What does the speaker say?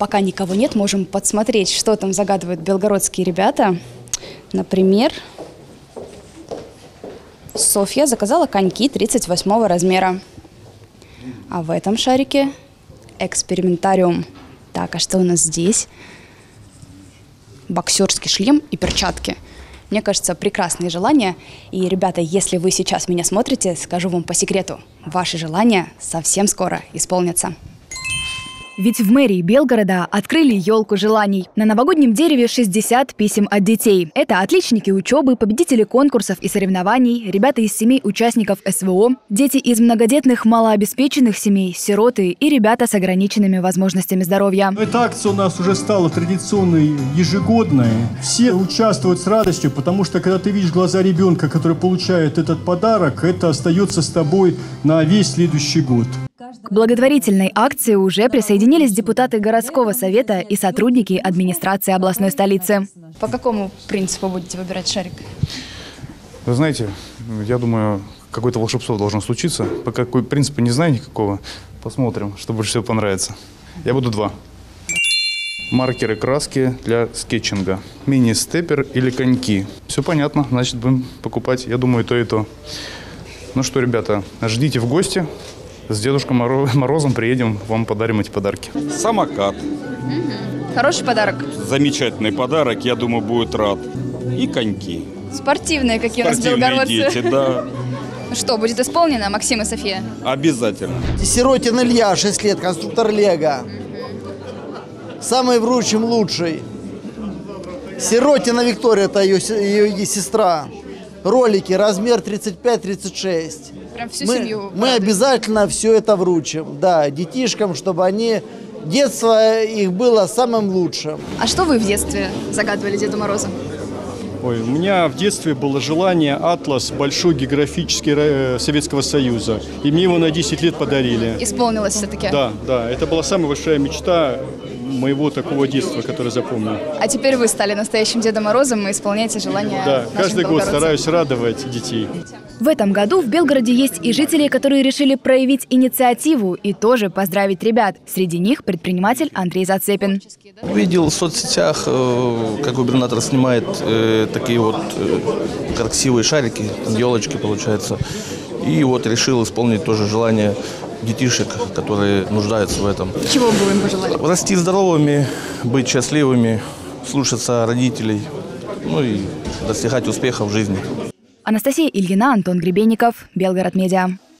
Пока никого нет, можем подсмотреть, что там загадывают белгородские ребята. Например, Софья заказала коньки 38 размера. А в этом шарике экспериментариум. Так, а что у нас здесь? Боксерский шлем и перчатки. Мне кажется, прекрасные желания. И, ребята, если вы сейчас меня смотрите, скажу вам по секрету. Ваши желания совсем скоро исполнятся. Ведь в мэрии Белгорода открыли елку желаний. На новогоднем дереве 60 писем от детей. Это отличники учебы, победители конкурсов и соревнований, ребята из семей участников СВО, дети из многодетных малообеспеченных семей, сироты и ребята с ограниченными возможностями здоровья. Эта акция у нас уже стала традиционной, ежегодной. Все участвуют с радостью, потому что когда ты видишь глаза ребенка, который получает этот подарок, это остается с тобой на весь следующий год. К благотворительной акции уже присоединились депутаты городского совета и сотрудники администрации областной столицы. По какому принципу будете выбирать шарик? Вы знаете, я думаю, какое-то волшебство должно случиться. По какой принципу не знаю никакого. Посмотрим, что больше всего понравится. Я буду два. Маркеры, краски для скетчинга. Мини-степер или коньки. Все понятно, значит будем покупать, я думаю, то и то. Ну что, ребята, ждите в гости. С Дедушкой Моро- Морозом приедем, вам подарим эти подарки. Самокат. Хороший подарок. Замечательный подарок, я думаю, будет рад. И коньки. Спортивные какие у нас Спортивные белгородцы. дети, да. Ну Что, будет исполнено, Максим и София? Обязательно. Сиротин Илья, 6 лет, конструктор Лего. Самый в ручем лучший. Сиротина Виктория, это ее, ее сестра. Ролики, размер 35-36. Прям всю Мы, семью. мы обязательно все это вручим. Да, детишкам, чтобы они... Детство их было самым лучшим. А что вы в детстве загадывали Деду Морозу? Ой, у меня в детстве было желание атлас большой географический э, Советского Союза. И мне его на 10 лет подарили. Исполнилось все-таки. Да, да, это была самая большая мечта моего такого детства, которое запомнил. А теперь вы стали настоящим Дедом Морозом и исполняете желания Да, каждый год стараюсь радовать детей. В этом году в Белгороде есть и жители, которые решили проявить инициативу и тоже поздравить ребят. Среди них предприниматель Андрей Зацепин. Увидел в соцсетях, э, как губернатор снимает э, такие вот э, красивые шарики, там елочки получается. И вот решил исполнить тоже желание детишек, которые нуждаются в этом. Чего бы вы им пожелали? Расти здоровыми, быть счастливыми, слушаться родителей, ну и достигать успеха в жизни. Анастасия Ильина, Антон Гребенников, Белгород Медиа.